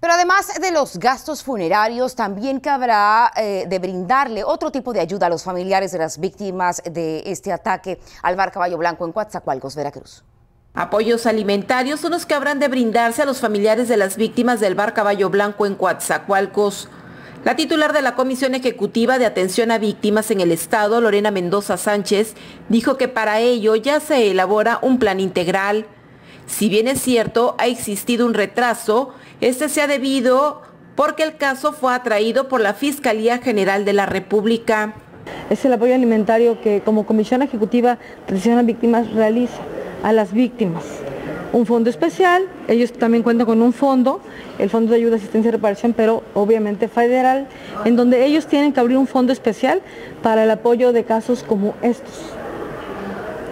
Pero además de los gastos funerarios, también cabrá eh, de brindarle otro tipo de ayuda a los familiares de las víctimas de este ataque al bar Caballo Blanco en Coatzacoalcos, Veracruz. Apoyos alimentarios son los que habrán de brindarse a los familiares de las víctimas del bar Caballo Blanco en Coatzacoalcos. La titular de la Comisión Ejecutiva de Atención a Víctimas en el Estado, Lorena Mendoza Sánchez, dijo que para ello ya se elabora un plan integral. Si bien es cierto, ha existido un retraso, este se ha debido porque el caso fue atraído por la Fiscalía General de la República. Es el apoyo alimentario que como Comisión Ejecutiva de a Víctimas realiza a las víctimas. Un fondo especial, ellos también cuentan con un fondo, el Fondo de Ayuda, Asistencia y Reparación, pero obviamente federal, en donde ellos tienen que abrir un fondo especial para el apoyo de casos como estos.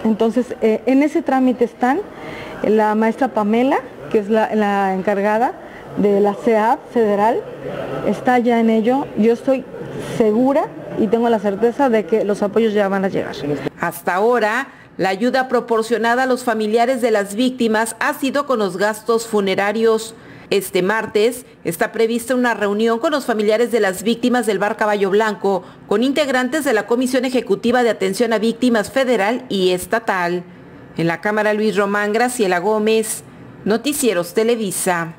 Entonces, eh, en ese trámite están la maestra Pamela, que es la, encargada de la CEAP federal, está ya en ello. Yo estoy segura y tengo la certeza de que los apoyos ya van a llegar. Hasta ahora, la ayuda proporcionada a los familiares de las víctimas ha sido con los gastos funerarios. Este martes está prevista una reunión con los familiares de las víctimas del Bar Caballo Blanco, con integrantes de la Comisión Ejecutiva de Atención a Víctimas Federal y Estatal. En la Cámara Luis Román, Graciela Gómez, Noticieros Televisa.